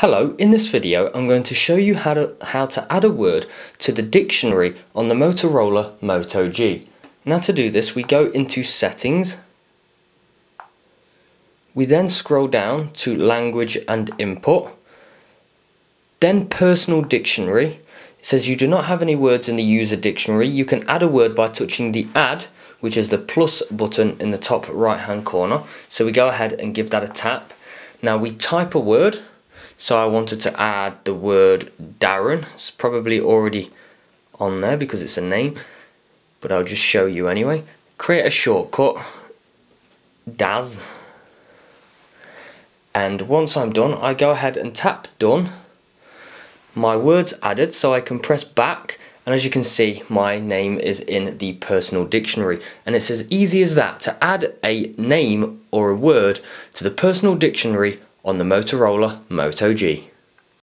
Hello, in this video I'm going to show you how to, how to add a word to the dictionary on the Motorola Moto G. Now to do this we go into settings, we then scroll down to language and input, then personal dictionary. It says you do not have any words in the user dictionary, you can add a word by touching the add which is the plus button in the top right hand corner. So we go ahead and give that a tap. Now we type a word so I wanted to add the word Darren. It's probably already on there because it's a name, but I'll just show you anyway. Create a shortcut, Daz. And once I'm done, I go ahead and tap done. My word's added, so I can press back and as you can see my name is in the personal dictionary and it's as easy as that to add a name or a word to the personal dictionary on the Motorola Moto G.